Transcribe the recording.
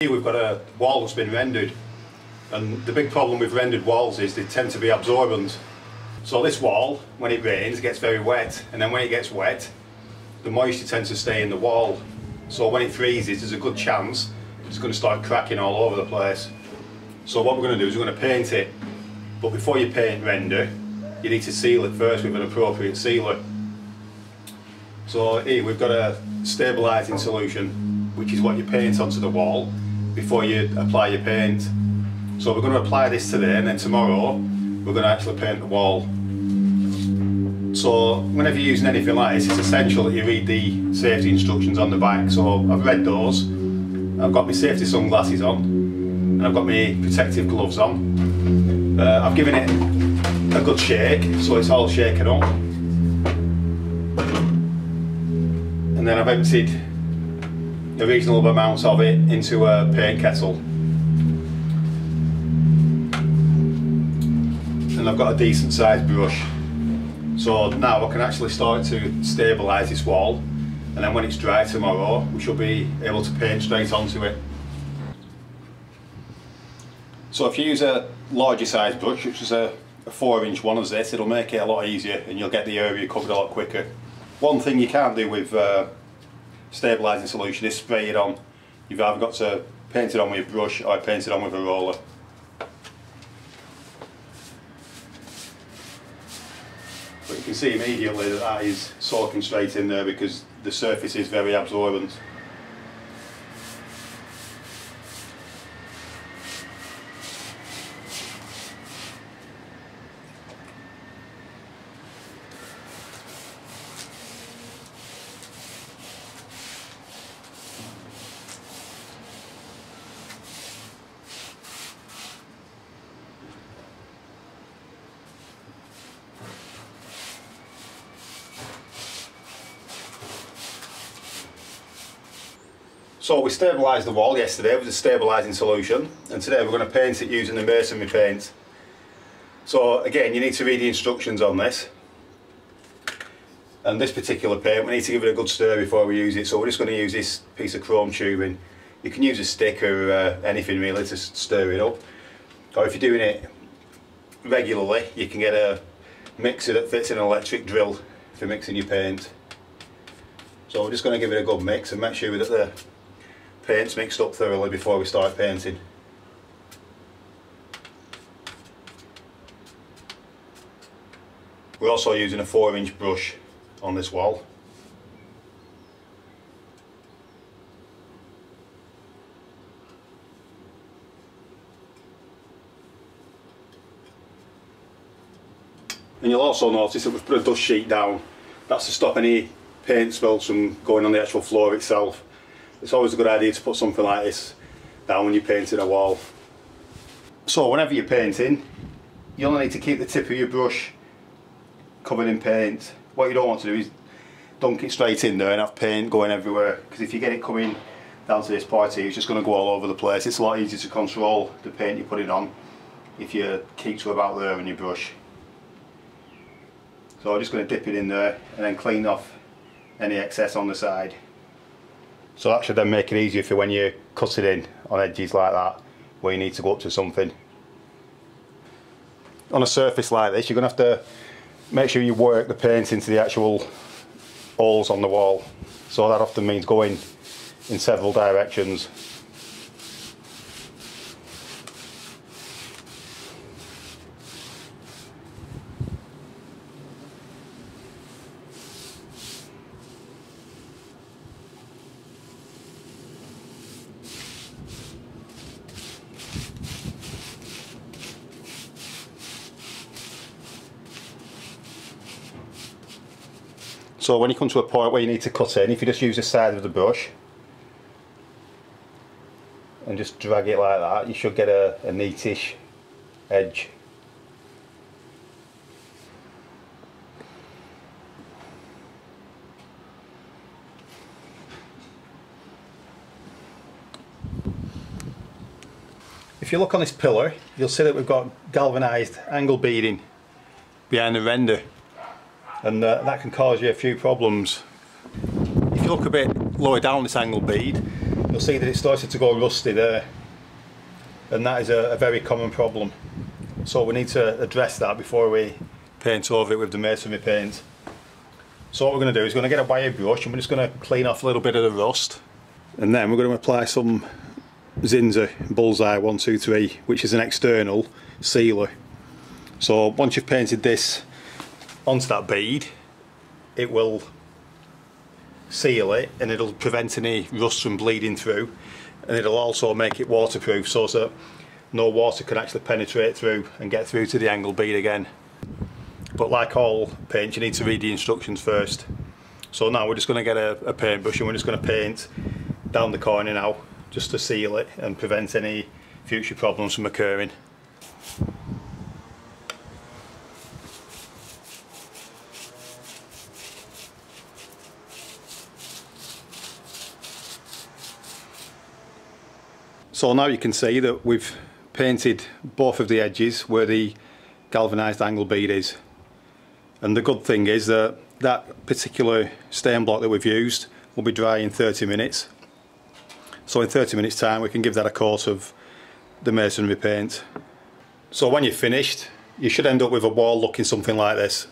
Here we've got a wall that's been rendered and the big problem with rendered walls is they tend to be absorbent. So this wall, when it rains, gets very wet and then when it gets wet the moisture tends to stay in the wall. So when it freezes there's a good chance it's going to start cracking all over the place. So what we're going to do is we're going to paint it but before you paint render you need to seal it first with an appropriate sealer. So here we've got a stabilising solution which is what you paint onto the wall before you apply your paint. So we're going to apply this today and then tomorrow we're going to actually paint the wall. So whenever you're using anything like this it's essential that you read the safety instructions on the back. So I've read those, I've got my safety sunglasses on and I've got my protective gloves on. Uh, I've given it a good shake so it's all shaken up. And then I've emptied a reasonable amount of it into a paint kettle. And I've got a decent sized brush. So now I can actually start to stabilise this wall and then when it's dry tomorrow we shall be able to paint straight onto it. So if you use a larger size brush, which is a, a 4 inch one as this, it'll make it a lot easier and you'll get the area covered a lot quicker. One thing you can't do with uh, stabilising solution is spray it on. You've either got to paint it on with a brush or paint it on with a roller. But you can see immediately that that is soaking straight in there because the surface is very absorbent. So we stabilised the wall yesterday with a stabilising solution and today we're going to paint it using the masonry paint. So again you need to read the instructions on this and this particular paint we need to give it a good stir before we use it so we're just going to use this piece of chrome tubing. You can use a stick or uh, anything really to stir it up or if you're doing it regularly you can get a mixer that fits in an electric drill for mixing your paint. So we're just going to give it a good mix and make sure that the paint's mixed up thoroughly before we start painting. We're also using a 4 inch brush on this wall. And you'll also notice that we've put a dust sheet down. That's to stop any paint spills from going on the actual floor itself it's always a good idea to put something like this down when you're painting a wall. So whenever you're painting, you only need to keep the tip of your brush covered in paint. What you don't want to do is dunk it straight in there and have paint going everywhere because if you get it coming down to this part here, it's just going to go all over the place. It's a lot easier to control the paint you're putting on if you keep to about there in your brush. So I'm just going to dip it in there and then clean off any excess on the side. So that should then make it easier for when you cut it in on edges like that where you need to go up to something. On a surface like this you're going to have to make sure you work the paint into the actual holes on the wall. So that often means going in several directions So when you come to a point where you need to cut in, if you just use the side of the brush and just drag it like that, you should get a, a neatish edge. If you look on this pillar, you'll see that we've got galvanised angle beading behind the render and uh, that can cause you a few problems. If you look a bit lower down this angle bead, you'll see that it started to go rusty there. And that is a, a very common problem. So we need to address that before we paint over it with the masonry paint. So what we're going to do is we're going to get a wire brush and we're just going to clean off a little bit of the rust. And then we're going to apply some Zinsser Bullseye 123 which is an external sealer. So once you've painted this onto that bead it will seal it and it'll prevent any rust from bleeding through. And it'll also make it waterproof so that no water can actually penetrate through and get through to the angle bead again. But like all paint you need to read the instructions first. So now we're just going to get a, a paintbrush and we're just going to paint down the corner now just to seal it and prevent any future problems from occurring So now you can see that we've painted both of the edges where the galvanised angle bead is. And the good thing is that that particular stain block that we've used will be dry in 30 minutes. So in 30 minutes time we can give that a coat of the masonry paint. So when you're finished you should end up with a wall looking something like this.